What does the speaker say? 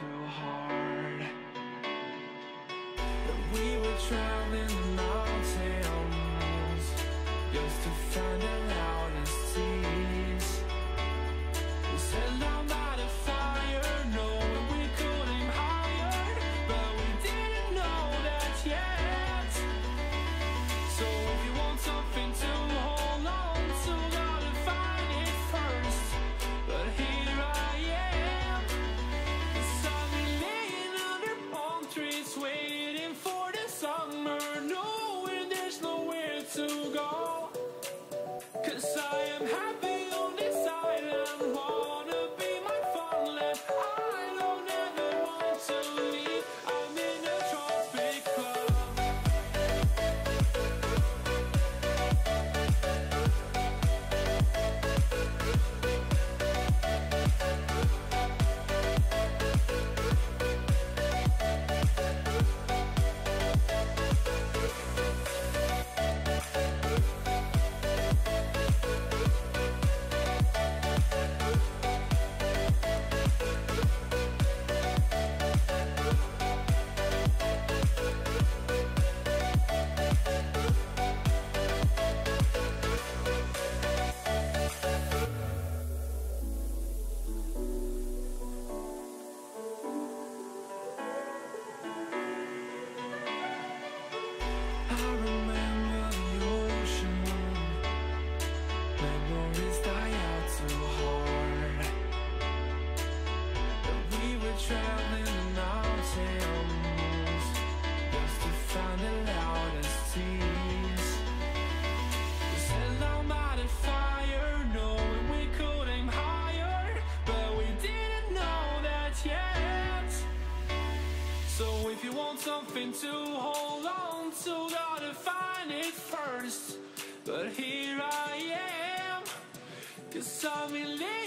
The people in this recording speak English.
so hard. That we were traveling the mountains Just to find the loudest seas We set our by the fire, knowing we could aim higher But we didn't know that yet. So if you want something to Happy so if you want something to hold on to, gotta find it first. But here I am, cause been laying